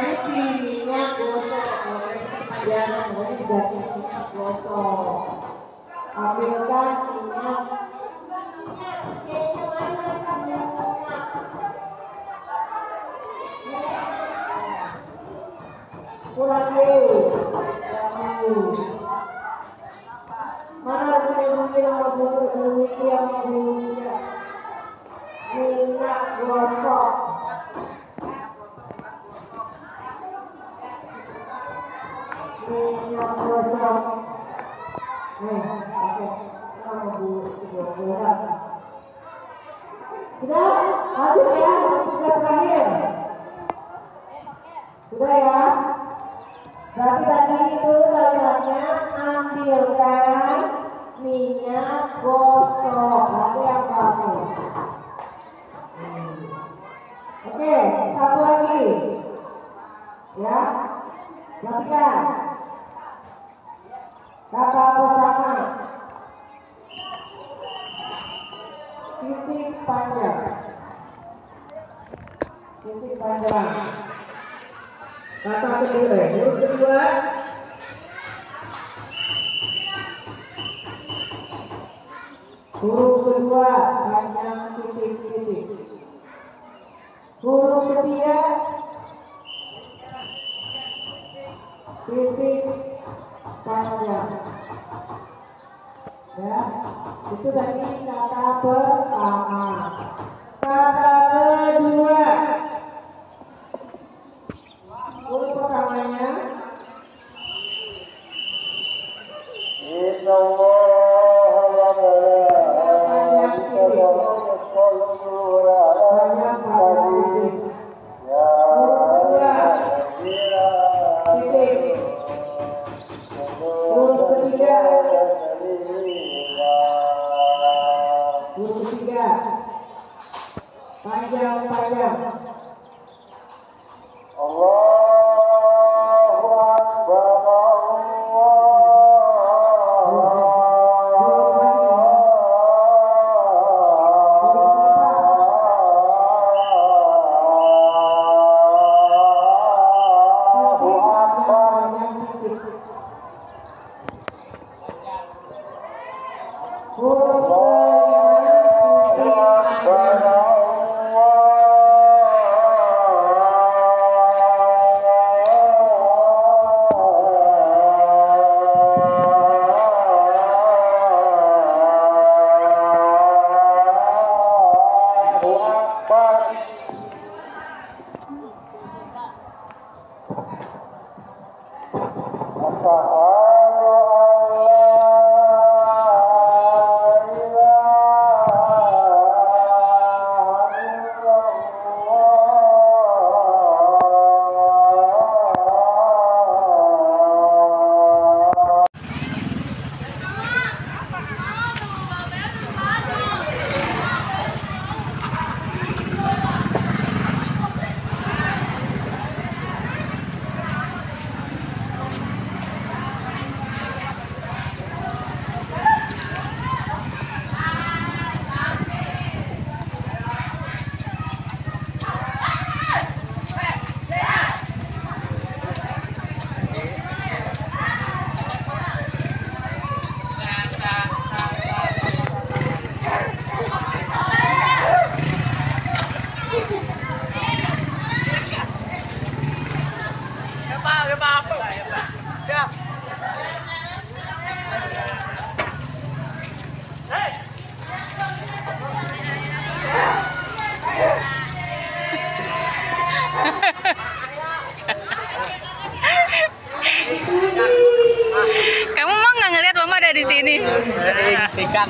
buktinya gosok, oleh penjara dari botol, gosok. Sudah lanjut ya tugas terakhir panjang. Titik panjang. Kata kedua, huruf kedua. Huruf kedua panjang titik-titik. Huruf ketiga titik panjang. Ya, itu tadi kata pertama. Kata kedua. Huruf pertamanya إن panjang panjang Allah Uh-huh. Kamu mah nggak ngeliat mama ada di sini? Sikat.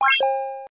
よし!